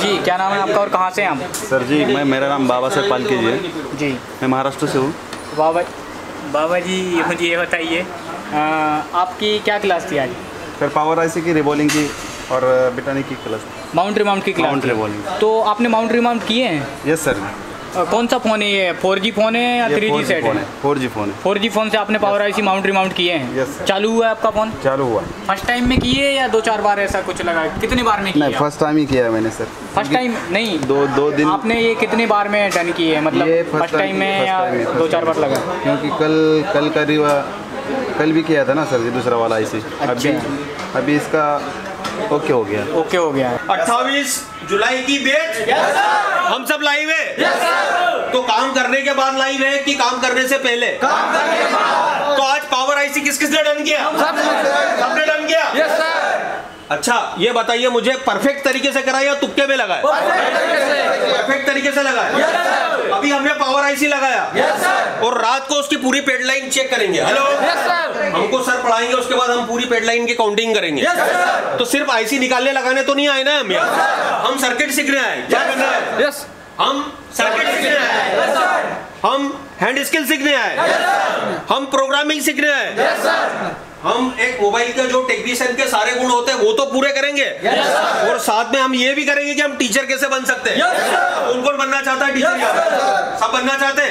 जी क्या नाम है आपका और कहाँ से हैं आप सर जी मैं मेरा नाम बाबा साहब पाल जी है। जी। मैं महाराष्ट्र से हूँ। बाबा बाबा जी मुझे ये बताइए आपकी क्या क्लास थी आज? सर पावर आईसी की रिबॉलिंग की और बिटानी की क्लास। माउंट रिमाउंट की क्लास माउंट रिबॉलिंग। तो आपने माउंट रिमाउंट किए हैं? Yes sir. कौन सा फ़ोन है ये? फोर जी फ़ोन है या थ्री जी सेट है? है फोर जी फ़ोन है। फोर जी फ़ोन से आपने power I C mount remount किए हैं? चालू हुआ है आपका फ़ोन? चालू हुआ फ़र्स्ट टाइम में किए या दो चार बार ऐसा कुछ लगा? कितने बार में नहीं किए फ़र्स्ट टाइम ही किया है मैंने सर फ़र्स्ट टाइम नहीं? दो दो दिन आपने ये कितने बार में डन किए हैं? मतलब फ़र्स्ट टाइम में या दो चार बार लगा? क्योंकि कल कल का रिवा कल भी किया था ना सर जी दूसरा वाला आईसी अभी अच्छा। अभी इसका ओके हो गया। ओके हो गया। 28 जुलाई की बेच। हम सब लाइव है। तो काम करने के बाद लाइव है कि काम करने से पहले। काम करने के बाद। तो आज पावर आईसी किस किसने डन किया? सबने डन किया? यस सर अच्छा ये बताइए मुझे परफेक्ट तरीके से कराया तुक्के में लगाया? परफेक्ट तरीके से। लगाया। अभी हमने पावर आईसी लगाया। और रात को उसकी पूरी पेडलाइन चेक करेंगे। हेलो हमको सर पढ़ाएँगे उसके बाद हम पूरी पेडलाइन की काउंटिंग करेंगे। तो सिर्फ़ आईसी निकालने लगाने तो नहीं आए ना हम हम सर्किट सीखने आए। क्या करना है हम सर्किट हम हैंड स्किल सीखने आए। हम प्रोग्रामिंग सीखने आए। हम एक मोबाइल का जो टेक्नीशियन के सारे गुण होते हैं वो तो पूरे करेंगे। Yes, और साथ में हम ये भी करेंगे कि हम टीचर कैसे बन सकते हैं। कौन कौन बनना चाहता है टीचर सब बनना चाहते हैं?